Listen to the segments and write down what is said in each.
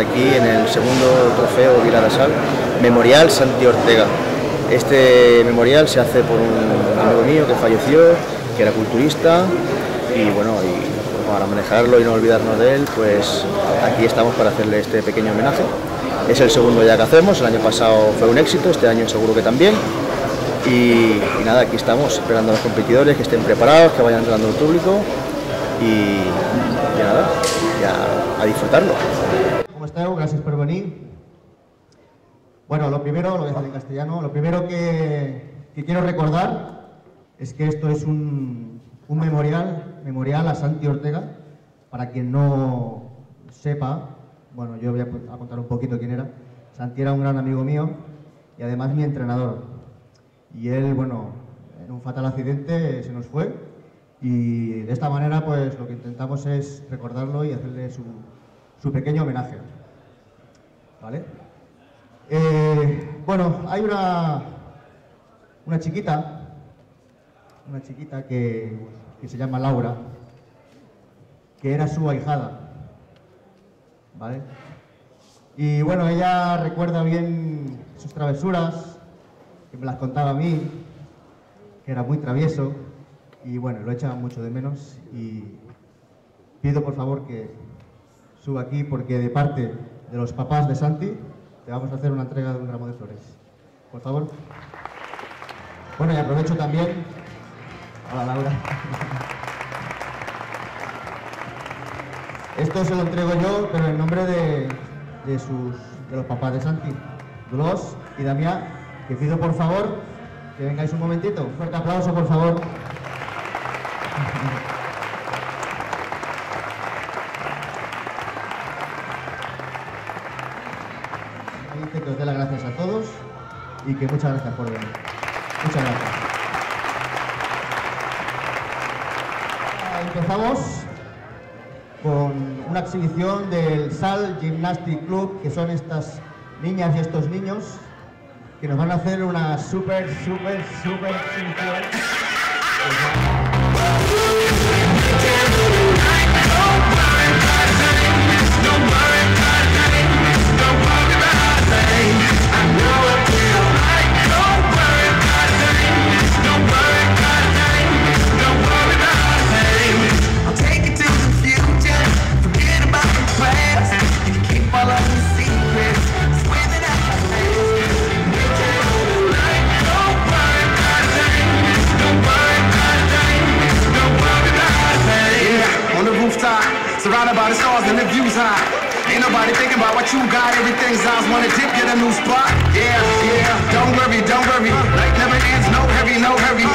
aquí en el segundo trofeo Vila de Sal, Memorial Santi Ortega. Este memorial se hace por un amigo mío que falleció, que era culturista y bueno, para manejarlo y no olvidarnos de él, pues aquí estamos para hacerle este pequeño homenaje. Es el segundo ya que hacemos, el año pasado fue un éxito, este año seguro que también. Y, nada, aquí estamos esperando a los competidores que estén preparados, que vayan entrando el público y, y nada, ya a disfrutarlo. ¿Cómo esteu? Gràcies per venir. Bueno, lo primero, lo voy a decir en lo primero que, quiero recordar es que esto es un, memorial, memorial a Santi Ortega. Para quien no sepa, bueno, yo voy a, a contar un poquito quién era. Santi era un gran amigo mío y además mi entrenador. Y él, bueno, en un fatal accidente se nos fue y de esta manera pues lo que intentamos es recordarlo y hacerle su, su pequeño homenaje. ¿Vale? Eh, bueno, hay una, una chiquita, una chiquita que, que se llama Laura, que era su ahijada. ¿Vale? Y bueno, ella recuerda bien sus travesuras, que me las contaba a mí, que era muy travieso, y bueno, lo echaba mucho de menos y pido por favor que suba aquí porque de parte de los papás de Santi te vamos a hacer una entrega de un ramo de flores. Por favor. Bueno, y aprovecho también. Hola Laura. Esto se lo entrego yo, pero en nombre de, de sus, de los papás de Santi, Dolors y Damián, que pido por favor que vengáis un momentito. Un fuerte aplauso, por favor. Que muchas gracias por venir. Muchas gracias. Ah, Empezamos con una exhibición del SAL Gymnastic Club, que son estas niñas y estos niños que nos van a hacer una súper, súper, súper exhibición. You got. Everything's eyes wanna dip, get a new spot. Yeah, yeah. Don't worry, don't worry. Night never ends, no hurry, no hurry.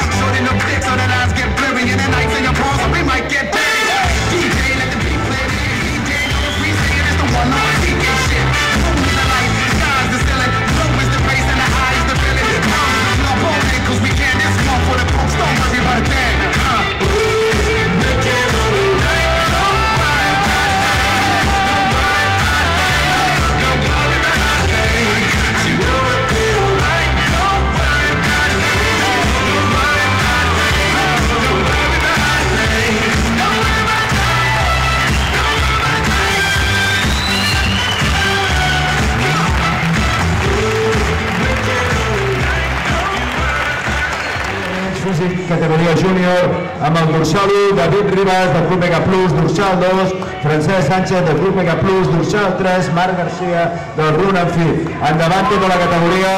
Físic categoria júnior amb el dorsal 1, David Ribas del Club Mega Plus, dorsal 2, Francesc Sánchez del Club Mega Plus, dorsal 3, Marc Garcia del Run en fi. Endavant tota la categoria.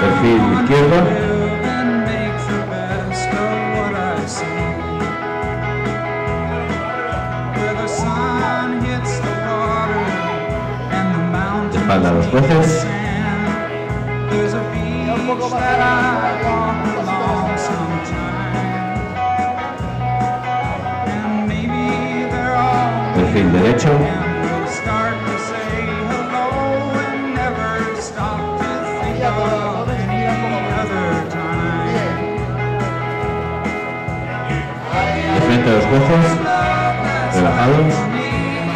Perfil izquierdo. Espalda a los jueces. Beach that I walk along sometime. And maybe they're all Perfil derecho. we'll start to say hello and never stop to think of any other time. De frente a los jueces. Relajados.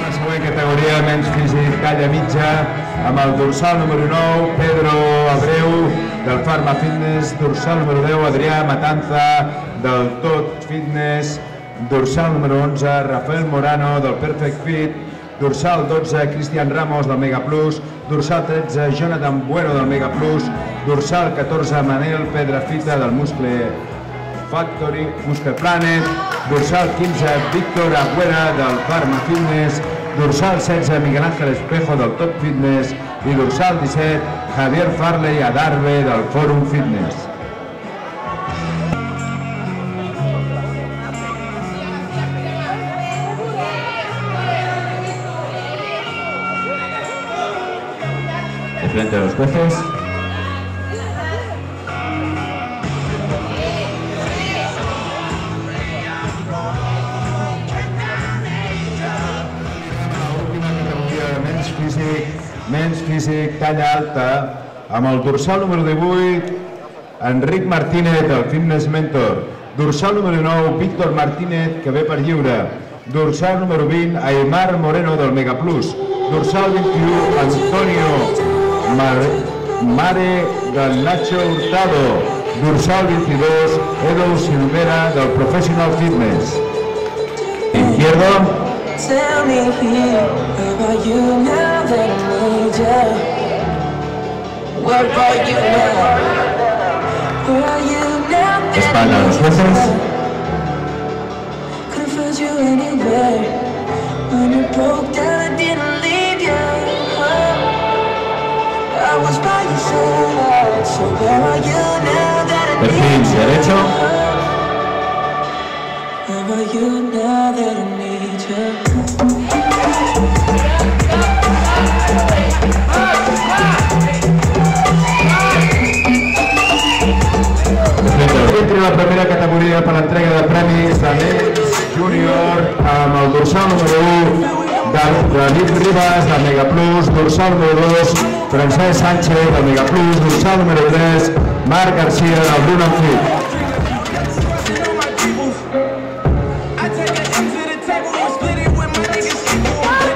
La següent categoria, menys físic, calla mitja, amb el dorsal número 9, Pedro Abreu, del Pharma Fitness, dorsal número 10, Adrià Matanza, del Tot Fitness, dorsal número 11, Rafael Morano del Perfect Fit, dorsal 12, Cristian Ramos del Mega Plus, dorsal 13, Jonathan Bueno del Mega Plus, dorsal 14, Manel Pedrafita del Muscle Factory, Muscle Planet, dorsal 15, Víctor Agüera del Pharma Fitness, dorsal 16, Miguel Ángel Espejo del Top Fitness i dorsal 17, Javier Farley Adarve del Forum Fitness. Frente a los jueces. Menys físic, talla alta, amb el dorsal número 18, Enric Martínez, del Fitness Mentor. Dorsal número 9, Víctor Martínez, que ve per lliure. Dorsal número 20, Aymar Moreno, del Mega Plus. Dorsal 21, Antonio Mar Mare, del Nacho Hurtado. Dorsal 22, Edo Silvera, del Professional Fitness. Izquierdo, Tell me here, where are you now I need you? Where are you now? Where are you now that espalda a los. Couldn't find you anywhere. When you broke down, I didn't leave you. I was by your side. So where are you now that I need you? derecho. Where are you now that I need you? Entre la primera categoria per l'entrega de premis de nens júnior amb el dorsal número 1 de David Ribas de Mega Plus, dorsal número 2 Francesc Sánchez de Mega Plus, dorsal número 3 Marc Garcia del Bruno Fit.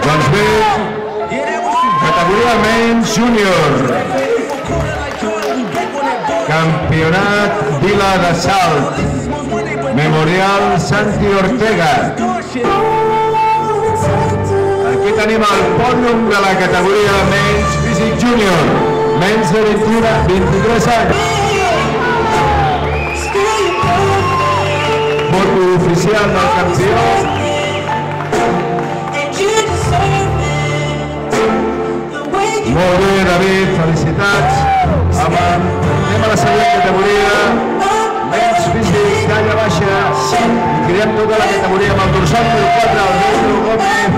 Doncs bé. Campionat Vila de Salt. Memorial Santi Ortega. Aquí tenim el pòdium de la categoria menys físic júnior. Menys de 21, 23 anys. Foto oficial del campió. Molt bé, David, felicitats. Amb, anem a la següent categoria. Menys físic, talla baixa. I creem tota la categoria amb el dorsal número 4, el Pedro Gómez,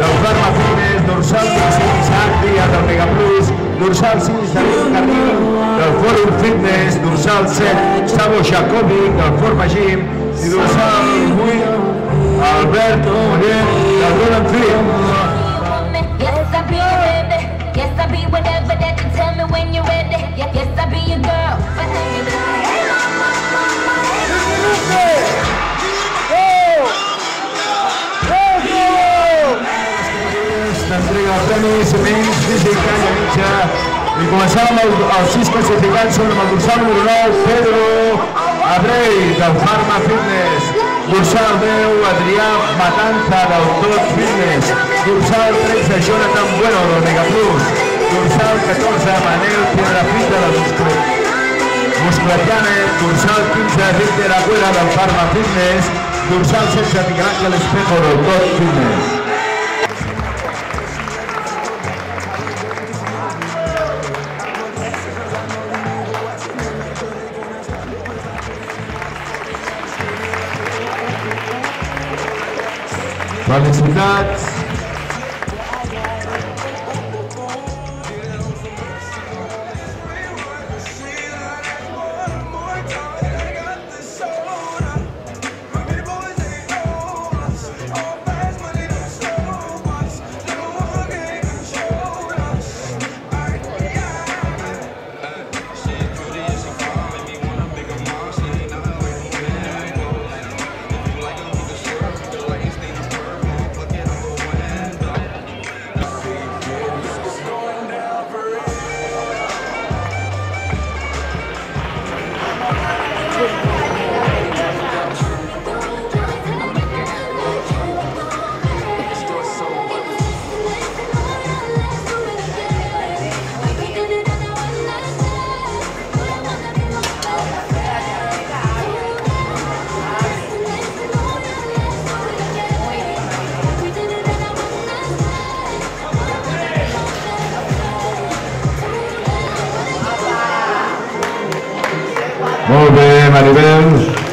del Pharma Fitness, dorsal 5, Isaac Díaz, del Mega Plus, dorsal 6, David Carril, del Forum Fitness, dorsal 7, Sabo Jacobi, del Forma Gym, i dorsal 8, Albert Muller, del Roland Fit. Yes, I'll be whatever that Yes, I'll be your girl. De el dorsal número 9 Pedro Abrey del Fitness 10 Adrià Matanza del Fitness dorsal 13 Jonathan Bueno del Mega Plus dorsal 14 Manel Piedrafita del Muscle Musculatiane, dorsal 15 Richter Agüera del Pharma Fitness dorsal 16 Miguel Ángel Espejo del Tot Fitness Felicitats. Molt bé, Maribel.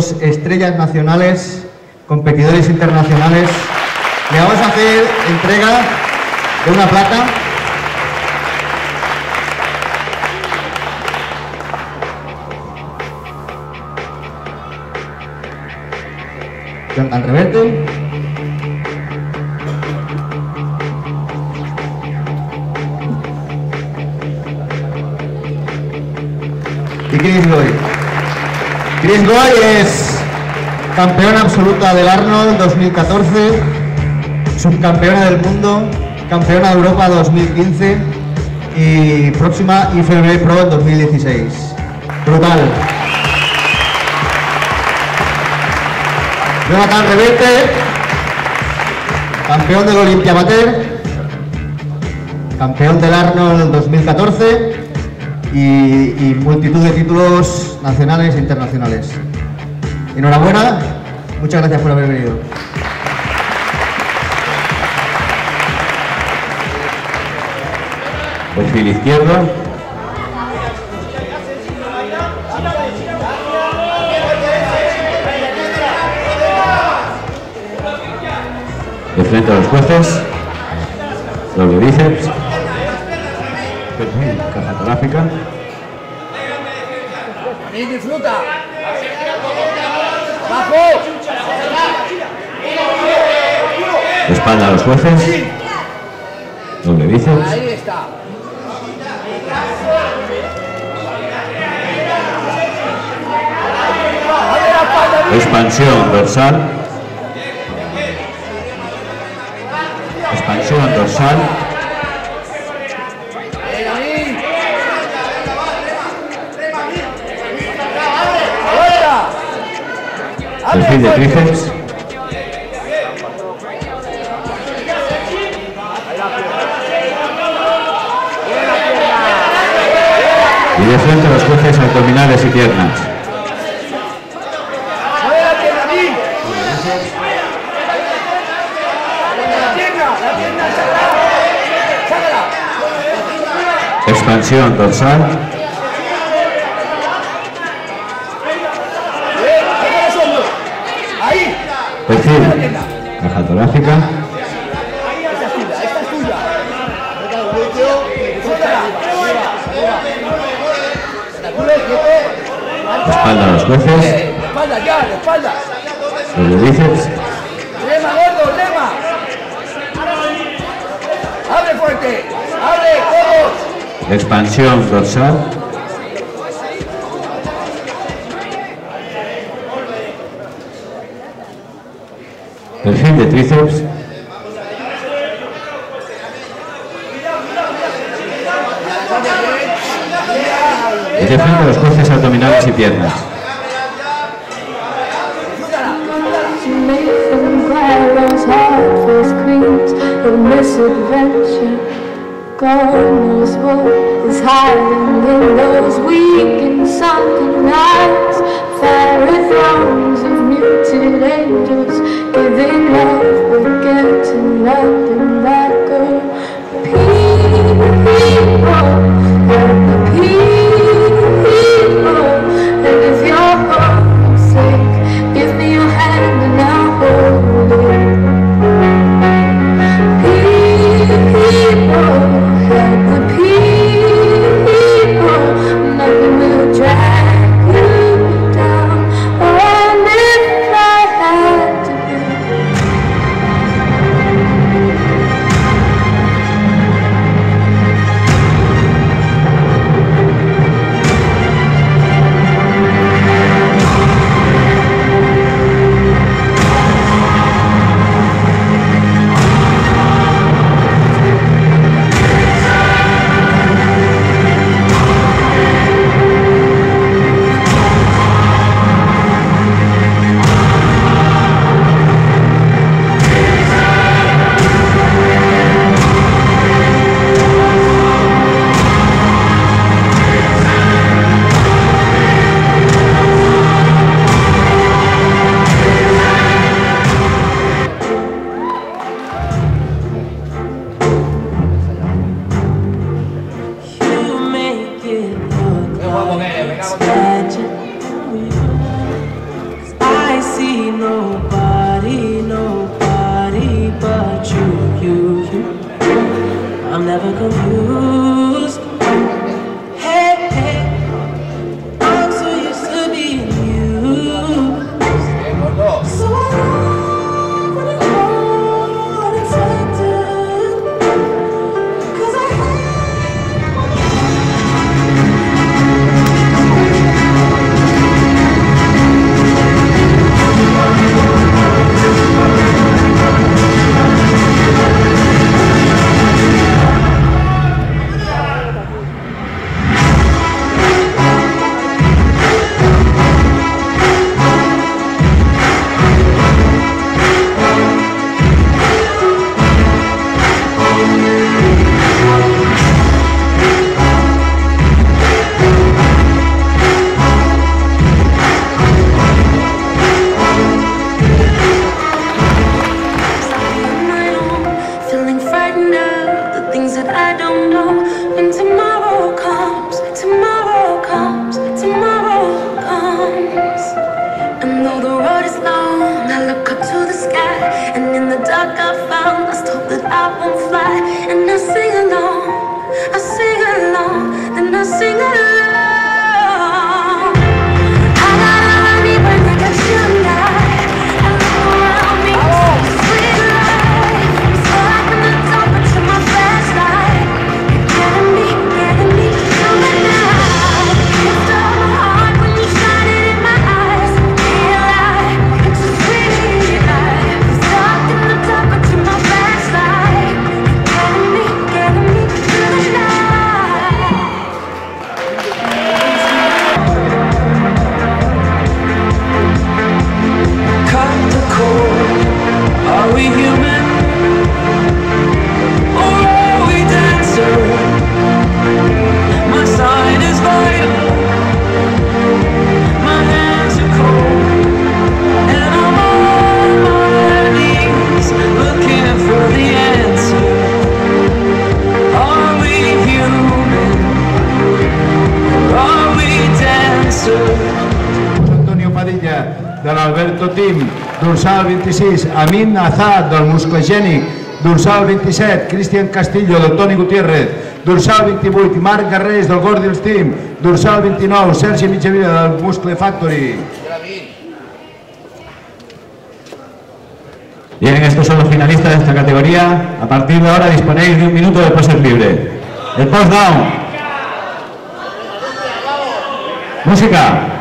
Estrellas nacionales, competidores internacionales. Le vamos a hacer entrega de una placa. Y Chris Goy. Chris es campeona absoluta del Arnold 2014, subcampeona del mundo, campeona de Europa 2015 y próxima IFBB Pro en 2016. Brutal. Jonathan Reverte, campeón del Olimpia Amateur, campeón del Arnold 2014 y, y multitud de títulos nacionales e internacionales. Enhorabuena, muchas gracias por haber venido. Perfil izquierdo. De frente a los jueces. Doble bíceps. Caja. Y disfruta. Bajo. Espalda a los jueces. Doble bíceps. Ahí está. Expansión dorsal. Expansión dorsal. Perfil de tríceps. Y de frente a los jueces abdominales y piernas. ¡Mueve la pierna ahí! La pierna, la pierna, sácala. Sácala. Expansión dorsal. Bien, saca los hombros. Ahí. Perfil. Caja torácica. Espalda a los jueces. Espalda, ya, espalda. Doble bíceps. Lema, gordo, lema. Abre fuerte. Abre, todos. Expansión dorsal. abdomen, de tríceps. Defiende los cruces abdominales y piernas. fairy thrones of muted angels giving love, but getting nothing back. Oh, Alberto Tim, dorsal 26, Amin Azad, del Muscogènic, dorsal 27, Cristian Castillo, del Toni Gutiérrez, dorsal 28, Marc Garrés, del Gordils Team, dorsal 29, Sergi Mitjavila, del Muscle Factory. Bien, estos son los finalistas de esta categoría. A partir de ahora disponéis de un minuto de post libre. El post down. Música.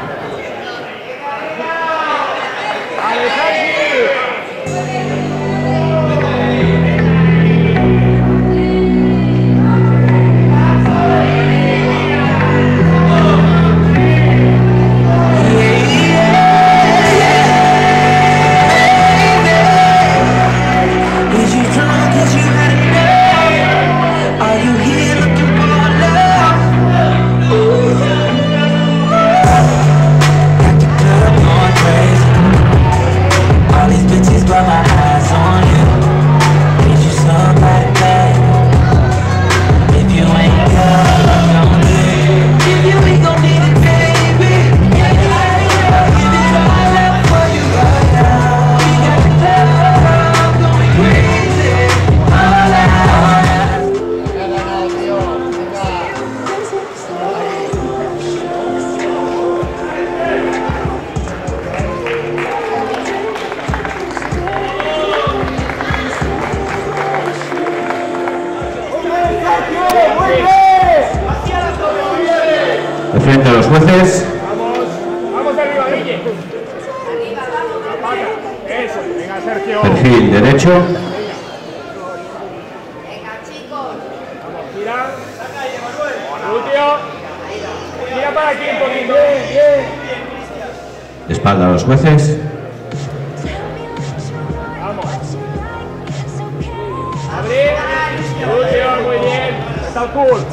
Está cool.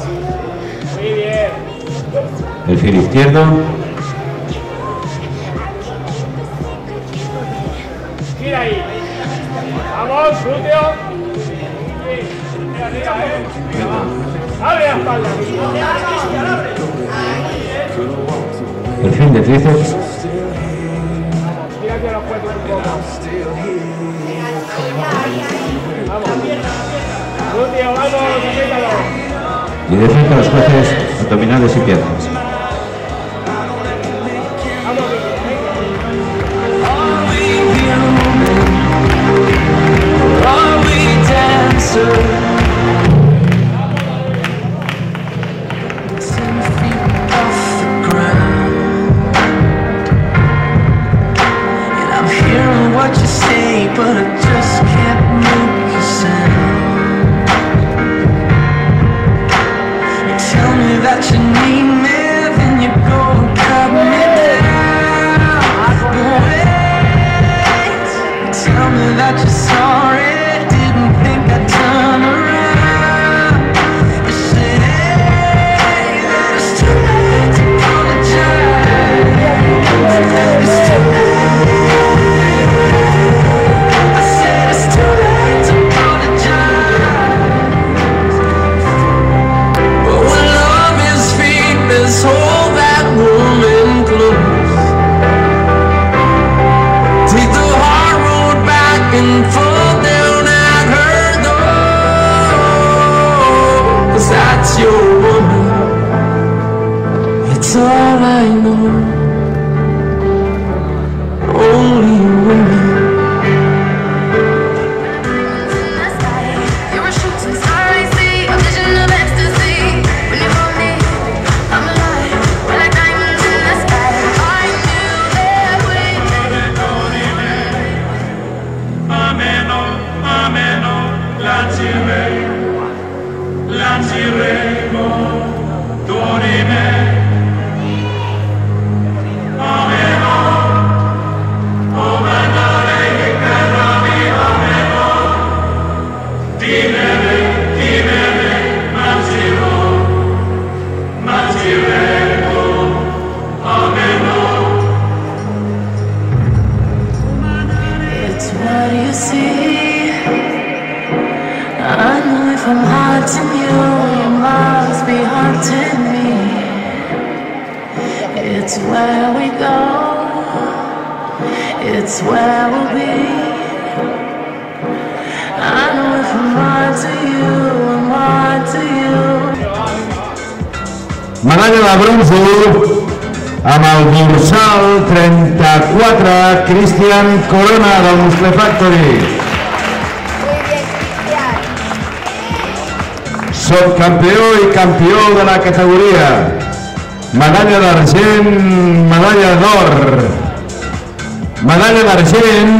Muy bien. Perfil izquierdo. Gira ahí. Vamos, glúteo. Mira, mira, eh. Abre la espalda. Perfil de tríceps. Mira que los jueces un poco. Vamos. Frente a los jueces abdominales y piernas. Vamos, Corona Muscle Factory. Subcampió i campió de la categoria. Medalla d'argent, medalla d'or. Medalla d'argent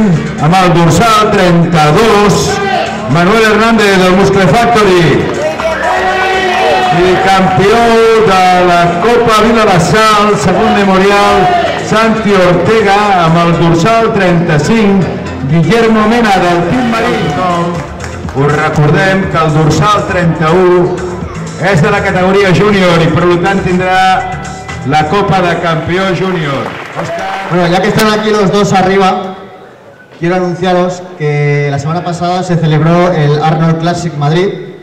amb el dorsal 32, Manuel Hernández del Muscle Factory. I campió de la Copa Vila de Sal, segon memorial, Santi Ortega, amb el dorsal 35, Guillermo Mena del Team Marí. Us recordem que el dorsal 31 és de la categoria júnior i per tant tindrà la Copa de Campió Júnior. Bueno, ya que están aquí los dos arriba, quiero anunciaros que la semana pasada se celebró el Arnold Classic Madrid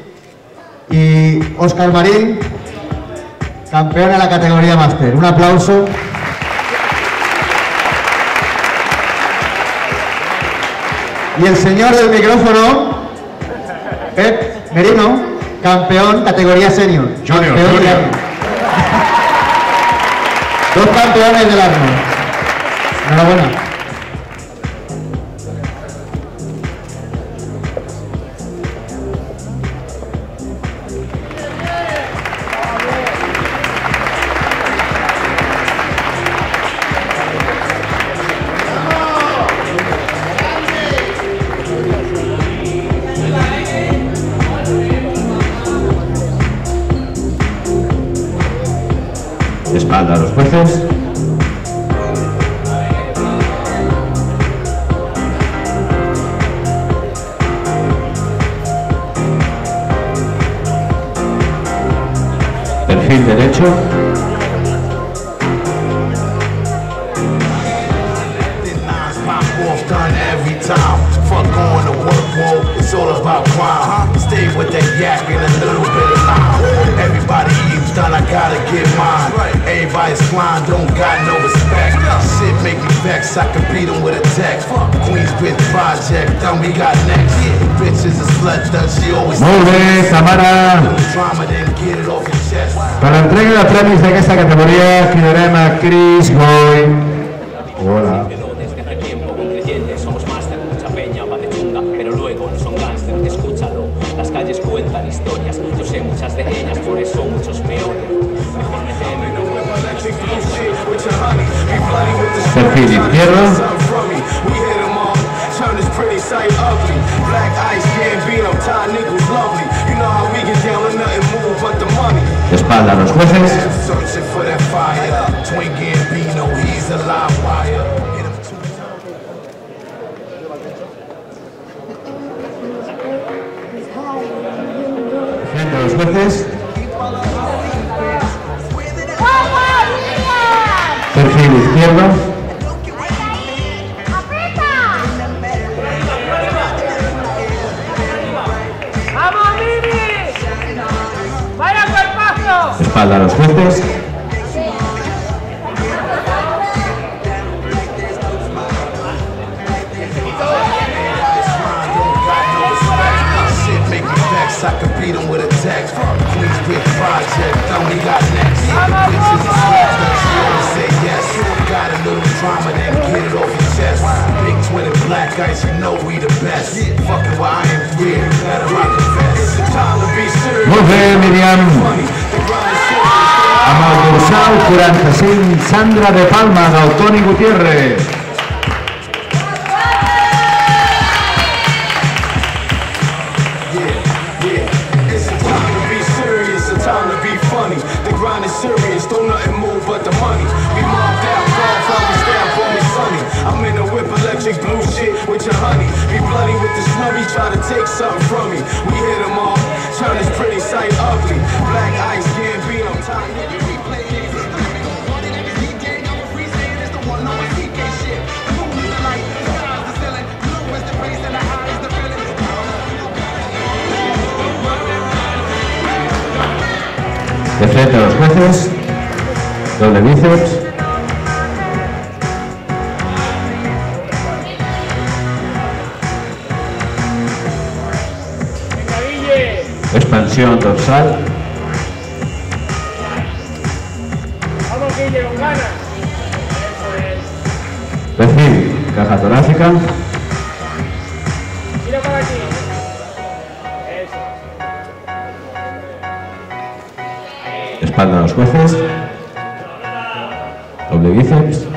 y Óscar Marín, campeón en la categoría Master. Un aplauso. Y el señor del micrófono, Pep Merino, campeón categoría senior. Junior, Campeón junior. Dos campeones del Arnold. Enhorabuena. Mine. Everybody's flying, don't got no respect. Shit make me vex, I can beat 'em with a text. Queensbridge Project, done we got next. Bitches a slut, done she always Molt bé, Tamara. drama, then get it off your chest. Per l'entrega de premis d'aquesta categoria cridarem a Chris Goy. Hola. He's a live wire. Hit 'em two Frente a los jueces. To be funny. The grind is serious, don't nothing move but the money. We mobbed out, golf, how we stab for me sunny. I'm in a whip electric blue shit with your honey. Take something from me. We hit 'em all, turn this pretty sight ugly. Black ice, Gambino, De frente a los jueces. Doble bíceps. Expansión dorsal. ¡Vamos, Guille, con ganas! Perfil, caja torácica. Jueces. Doble bíceps.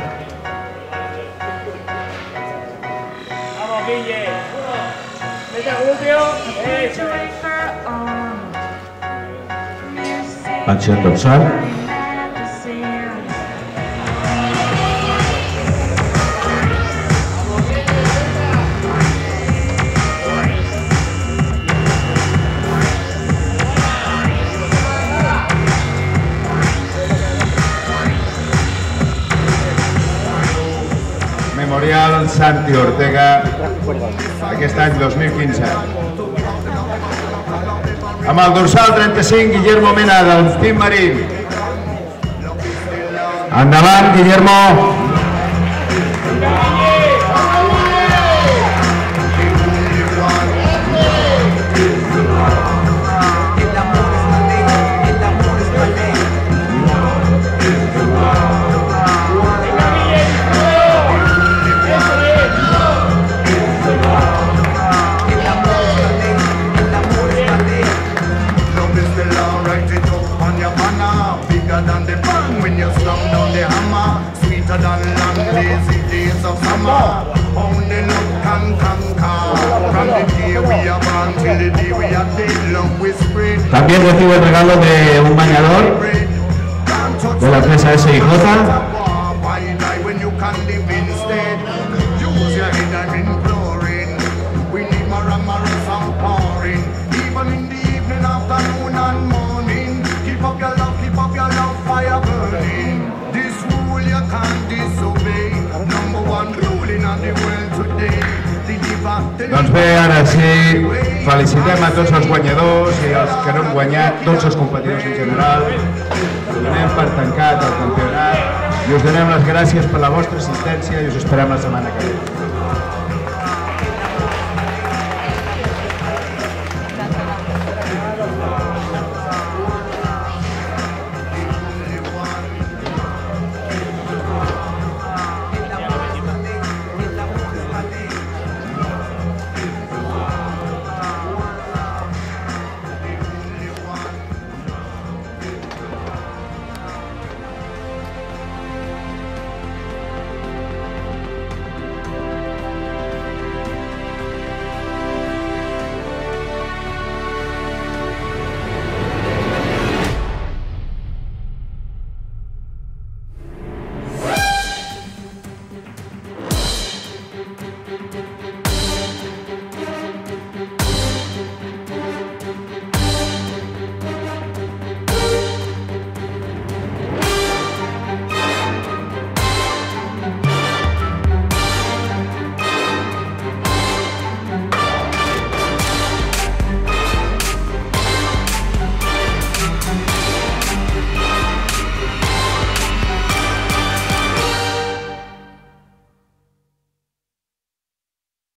¡Vamos, Guille! ¡Mete el glúteo! ¡Eso es! Expansión dorsal. Santi Ortega, aquest any 2015. Amb el dorsal 35, Guillermo Mena, del Team Marín. Endavant, Guillermo. When down the hammer. Sweeter than of summer. También recibe el regalo de un bañador de la francesa SIJ. Doncs bé, ara sí, felicitem a tots els guanyadors i els que no han guanyat, tots els competidors en general. Donem per tancat el campionat i us donem les gràcies per la vostra assistència i us esperem la setmana que ve.